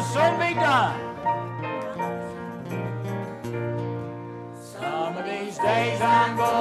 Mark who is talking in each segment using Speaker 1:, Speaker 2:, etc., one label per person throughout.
Speaker 1: will soon be done. Some of these days I'm going.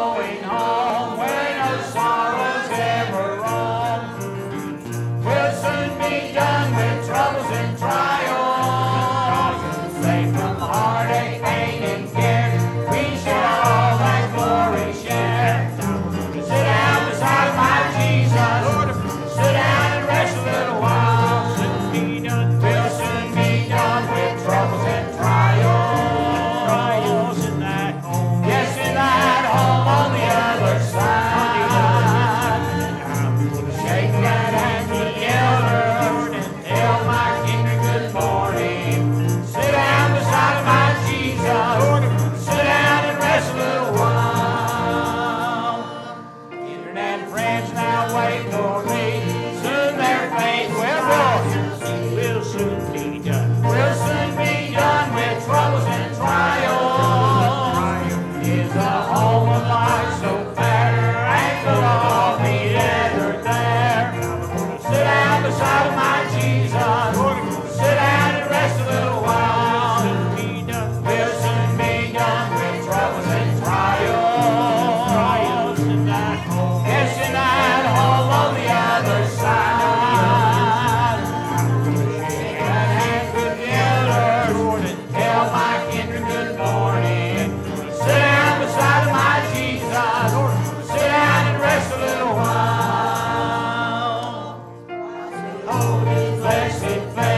Speaker 1: blessed